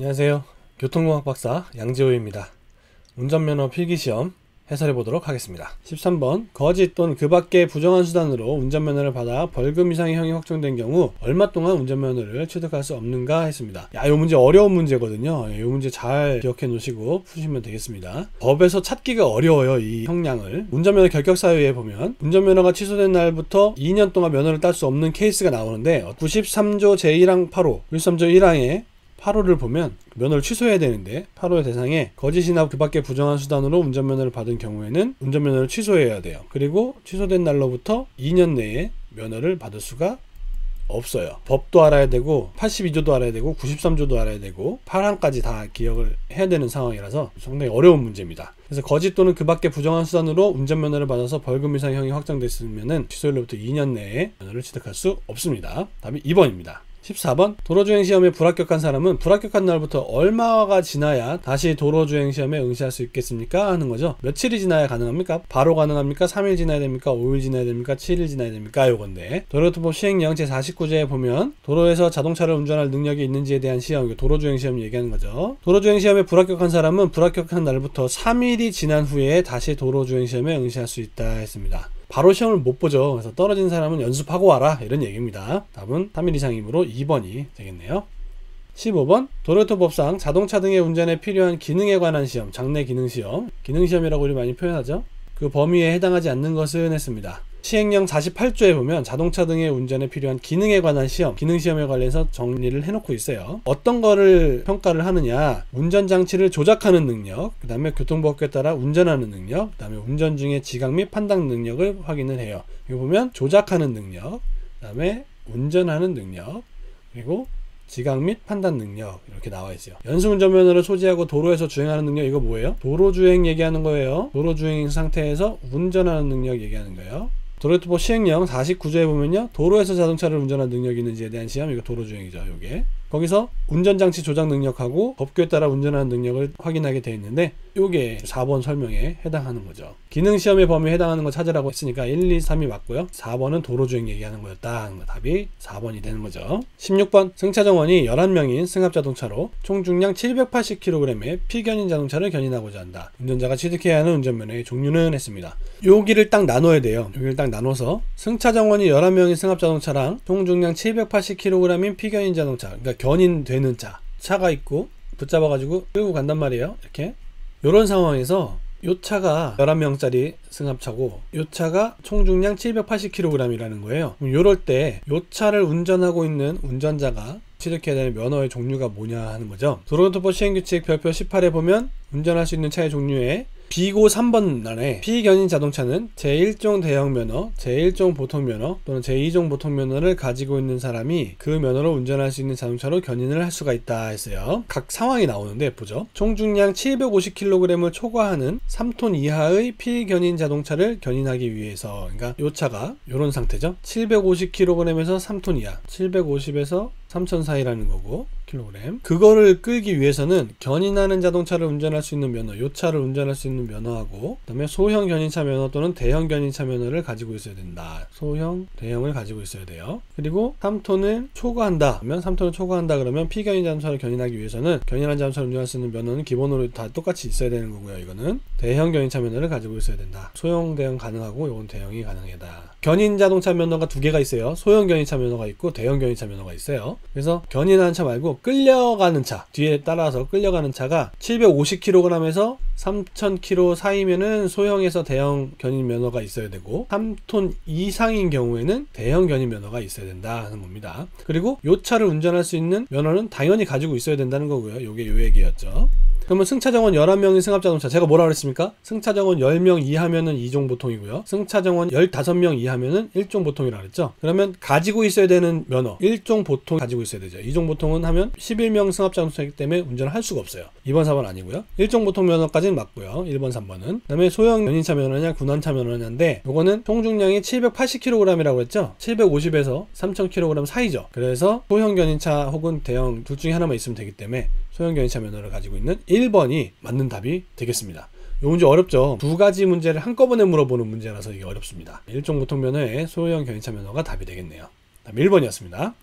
안녕하세요. 교통공학 박사 양재호입니다. 운전면허 필기시험 해설해 보도록 하겠습니다. 13번 거짓 또는 그 밖의 부정한 수단으로 운전면허를 받아 벌금 이상의 형이 확정된 경우 얼마 동안 운전면허를 취득할 수 없는가 했습니다. 야, 이 문제 어려운 문제거든요. 이 문제 잘 기억해 놓으시고 푸시면 되겠습니다. 법에서 찾기가 어려워요. 이 형량을. 운전면허 결격 사유에 보면 운전면허가 취소된 날부터 2년 동안 면허를 딸 수 없는 케이스가 나오는데 93조 제1항 8호 93조 1항에 8호를 보면 면허를 취소해야 되는데 8호의 대상에 거짓이나 그 밖의 부정한 수단으로 운전면허를 받은 경우에는 운전면허를 취소해야 돼요. 그리고 취소된 날로부터 2년 내에 면허를 받을 수가 없어요. 법도 알아야 되고 82조도 알아야 되고 93조도 알아야 되고 8항까지 다 기억을 해야 되는 상황이라서 상당히 어려운 문제입니다. 그래서 거짓 또는 그 밖의 부정한 수단으로 운전면허를 받아서 벌금 이상 형이 확정됐으면 취소일로부터 2년 내에 면허를 취득할 수 없습니다. 답이 2번입니다. 14번 도로주행 시험에 불합격한 사람은 불합격한 날부터 얼마가 지나야 다시 도로주행 시험에 응시할 수 있겠습니까? 하는 거죠. 며칠이 지나야 가능합니까? 바로 가능합니까? 3일 지나야 됩니까? 5일 지나야 됩니까? 7일 지나야 됩니까? 요건데 도로교통법 시행령 제49조에 보면 도로에서 자동차를 운전할 능력이 있는지에 대한 시험, 도로주행 시험 얘기하는 거죠. 도로주행 시험에 불합격한 사람은 불합격한 날부터 3일이 지난 후에 다시 도로주행 시험에 응시할 수 있다 했습니다. 바로 시험을 못 보죠. 그래서 떨어진 사람은 연습하고 와라 이런 얘기입니다. 답은 3일 이상이므로 2번이 되겠네요. 15번 도로교통법상 자동차 등의 운전에 필요한 기능에 관한 시험, 장내 기능 시험, 기능 시험이라고 우리 많이 표현하죠. 그 범위에 해당하지 않는 것은 했습니다. 시행령 48조에 보면 자동차 등의 운전에 필요한 기능에 관한 시험, 기능 시험에 관련해서 정리를 해놓고 있어요. 어떤 거를 평가를 하느냐? 운전 장치를 조작하는 능력, 그 다음에 교통법규에 따라 운전하는 능력, 그 다음에 운전 중의 지각 및 판단 능력을 확인을 해요. 여기 보면 조작하는 능력, 그 다음에 운전하는 능력, 그리고 지각 및 판단 능력 이렇게 나와 있어요. 연수 운전면허를 소지하고 도로에서 주행하는 능력 이거 뭐예요? 도로 주행 얘기하는 거예요. 도로 주행 상태에서 운전하는 능력 얘기하는 거예요. 도로교통법 시행령 49조에 보면요. 도로에서 자동차를 운전할 능력이 있는지에 대한 시험 이거 도로주행이죠. 요게. 거기서 운전장치 조작 능력하고 법규에 따라 운전하는 능력을 확인하게 되어 있는데 요게 4번 설명에 해당하는 거죠. 기능 시험의 범위에 해당하는 거 찾으라고 했으니까 1, 2, 3이 맞고요. 4번은 도로주행 얘기하는 거였다. 답이 4번이 되는 거죠. 16번 승차 정원이 11명인 승합 자동차로 총 중량 780kg의 피견인 자동차를 견인하고자 한다. 운전자가 취득해야 하는 운전면허의 종류는 했습니다. 여기를 딱 나눠야 돼요. 여기를 딱 나눠서 승차 정원이 11명인 승합 자동차랑 총 중량 780kg인 피견인 자동차 그러니까 견인되는 차 차가 있고 붙잡아 가지고 끌고 간단 말이에요. 이렇게 이런 상황에서 요 차가 11명짜리 승합차고 요 차가 총 중량 780kg이라는 거예요. 요럴 때 요 차를 운전하고 있는 운전자가 취득해야 되는 면허의 종류가 뭐냐 하는 거죠. 도로교통법 시행규칙 별표 18에 보면 운전할 수 있는 차의 종류에 비고 3번 안에 피견인 자동차는 제1종 대형 면허, 제1종 보통 면허 또는 제2종 보통 면허를 가지고 있는 사람이 그 면허로 운전할 수 있는 자동차로 견인을 할 수가 있다 했어요. 각 상황이 나오는데 보죠. 총 중량 750kg을 초과하는 3톤 이하의 피견인 자동차를 견인하기 위해서 그러니까 요 차가 요런 상태죠. 750kg에서 3톤 이하, 750에서 3천 사이라는 거고 킬로그램. 그거를 끌기 위해서는 견인하는 자동차를 운전할 수 있는 면허 요 차를 운전할 수 있는 면허하고 그 다음에 소형 견인차 면허 또는 대형 견인차 면허를 가지고 있어야 된다. 소형 대형을 가지고 있어야 돼요. 그리고 3톤을 초과한다. 그러면 3톤을 초과한다 그러면 피견인 자동차를 견인하기 위해서는 견인한 자동차를 운전할 수 있는 면허는 기본으로 다 똑같이 있어야 되는 거고요 이거는. 대형 견인차 면허를 가지고 있어야 된다. 소형 대형 가능하고 요건 대형이 가능하다. 견인 자동차 면허가 두 개가 있어요. 소형 견인차 면허가 있고 대형 견인차 면허가 있어요 그래서 견인하는 차 말고 끌려가는 차 뒤에 따라서 끌려가는 차가 750kg에서 3000kg 사이면은 소형에서 대형 견인 면허가 있어야 되고 3톤 이상인 경우에는 대형 견인 면허가 있어야 된다 하는 겁니다. 그리고 요 차를 운전할 수 있는 면허는 당연히 가지고 있어야 된다는 거고요. 요게 요 얘기였죠. 그러면 승차 정원 11명인 승합자동차 제가 뭐라 그랬습니까? 승차 정원 10명 이하면은 2종 보통이고요. 승차 정원 15명 이하면은 1종 보통이라 그랬죠. 그러면 가지고 있어야 되는 면허 1종 보통 가지고 있어야 되죠. 2종 보통은 하면 11명 승합자동차이기 때문에 운전을 할 수가 없어요. 2번 4번 아니고요. 1종 보통 면허까지는 맞고요. 1번 3번은. 그다음에 소형 연인차 면허냐 군환차 면허냐인데 요거는 총중량이 780kg이라고 했죠. 750에서 3000kg 사이죠. 그래서 소형 견인차 혹은 대형 둘 중에 하나만 있으면 되기 때문에 소형 견인차 면허를 가지고 있는 1번이 맞는 답이 되겠습니다. 이 문제 어렵죠. 두 가지 문제를 한꺼번에 물어보는 문제라서 이게 어렵습니다. 일종 보통 면허에 소형 견인차 면허가 답이 되겠네요. 답 1번이었습니다.